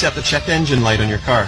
Set the check engine light on your car.